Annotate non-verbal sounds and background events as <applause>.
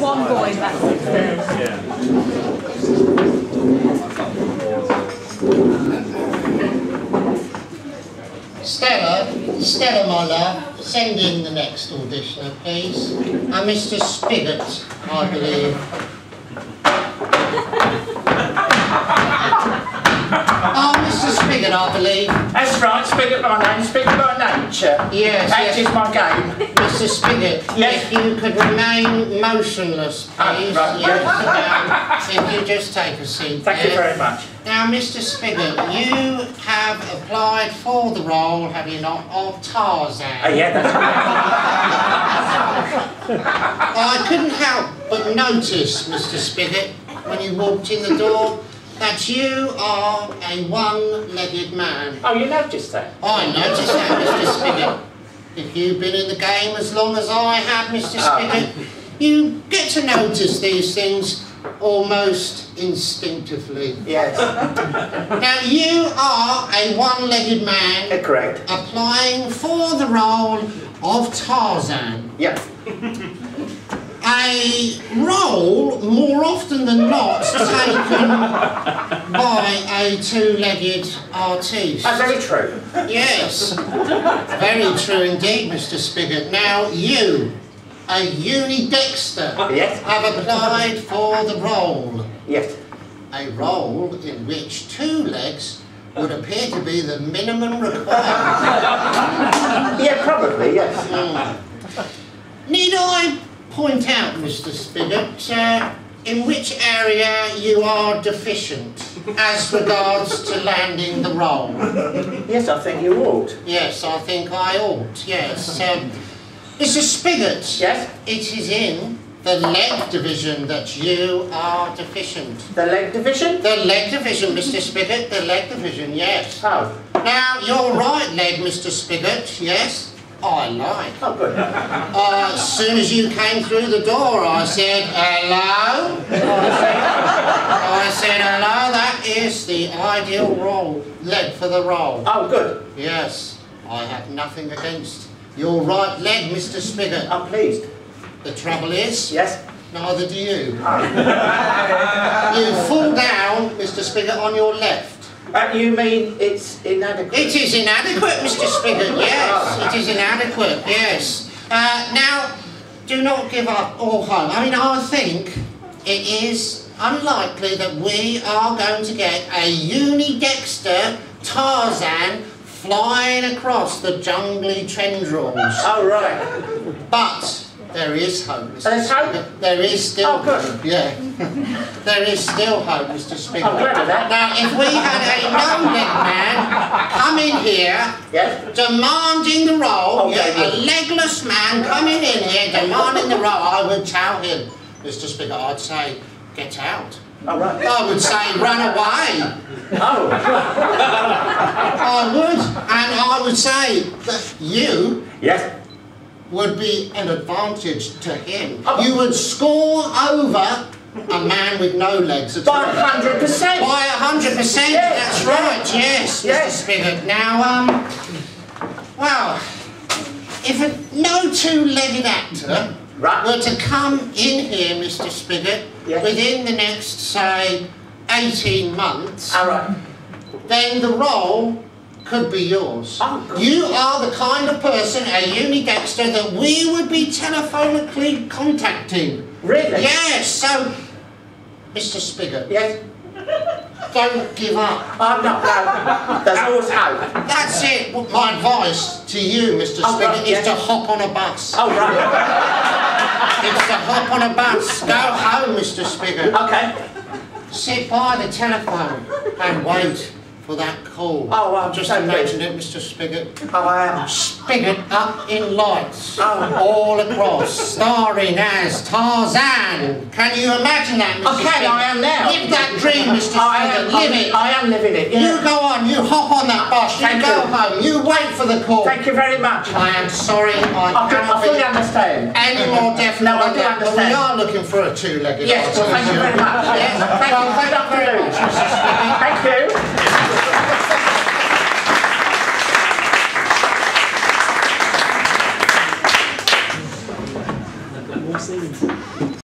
one boy back Yeah. Stella, Stella, my love, send in the next auditioner, please. And Mr. Spigot, I believe. <laughs> Oh, Mr. Spigot, I believe. That's right, Spigot my name, Spigot by nature. Yes, That yes. is my game. Mr. Spigot, <laughs> Yes. if you could remain motionless, please. Oh, right. Yes, um, if you just take a seat Thank you there. very much. Now, Mr. Spigot, you have applied for the role, have you not, of Tarzan? Oh, yeah, that's <laughs> I couldn't help but notice, Mr. Spigot, when you walked in the door, that you are a one-legged man. Oh, you noticed that? I noticed that, Mr. Spigot. If you've been in the game as long as I have, Mr. Spigot, you get to notice these things almost instinctively. Yes. Now, you are a one-legged man Uh, correct. applying for the role of Tarzan. Yeah. A role more often than not taken by a two-legged artiste. That's very true. Yes, very true indeed, Mr. Spigot. Now you, a unidexter, Yes. have applied for the role. Yes. A role in which two legs would appear to be the minimum required. <laughs> Yeah, probably, yes. Hmm. Need I point out, Mr. Spigot, uh, in which area you are deficient as regards to landing the role? Yes, I think you ought. Yes, I think I ought, yes. Um, Mr. Spigot, Yes? it is in the leg division that you are deficient. The leg division? The leg division, Mr. Spigot, the leg division, yes. Oh. Now, your right leg, Mr. Spigot, yes, I like. Oh, good. Uh, as soon as you came through the door, I said, hello? I said, hello, that is the ideal role, leg for the role. Oh, good. Yes, I have nothing against your right leg, Mr. Spigot. I'm pleased. The trouble is, Yes? neither do you. You fall down, Mr. Spigot, on your left. Uh, you mean it's inadequate? It is inadequate, Mr. Spigot, yes. It is inadequate, yes. Uh, now, do not give up all hope. I mean, I think it is unlikely that we are going to get a unidexter Tarzan flying across the jungly tendrils. Oh, right. But there is hope, Mr. There's hope? There is still Oh, good. hope, yeah. <laughs> there is still hope, Mr. Spigot. I'm glad of that. Now, if we had a no-leg man come in here Yes? demanding the role, Okay, yeah, a legless man coming in here demanding the role, I would tell him, Mr. Spigot, I'd say, get out. Oh, right. I would say, run away. Oh, <laughs> I would. And I would say that you yes? Would be an advantage to him. Oh. You would score over a man with no legs at By all. a hundred percent. By a hundred percent, Yes, that's right, yes, yes, Mr. Spigot. Now, um, well, if a no two-legged actor Right. were to come in here, Mr. Spigot, Yes. within the next, say, 18 months, All right. then the role could be yours. Oh, you are the kind of person, a unidexter, that we would be telephonically contacting. Really? Yes, so, Mr. Spigot, Yes? don't give up. I'm not, no. There's always hope. That's it. My advice to you, Mr. Oh, Spigot, right, is yeah. to hop on a bus. Oh, right. It's to hop on a bus. Go home, Mr. Spigot. Okay. Sit by the telephone and wait for that call. Oh, well, Just imagine it, Mr. Spigot. Oh, I am. Spigot up in lights Oh. all across, starring as Tarzan. Can you imagine that, Mr. Oh, I can, Spigot? I am now. Live that dream, Mr. Oh, I Spigot. am, Live it. I am living it. You go on, you hop on that bus, you Thank go you. home, you wait for the call. Thank you very much. I am sorry, I I, can, cannot I fully understand. any more definite No, I do that, but we understand. are looking for a two-legged Yes, well, thank you very much. Yes, Thank well, you. thank you very much. Spigot. Thank you.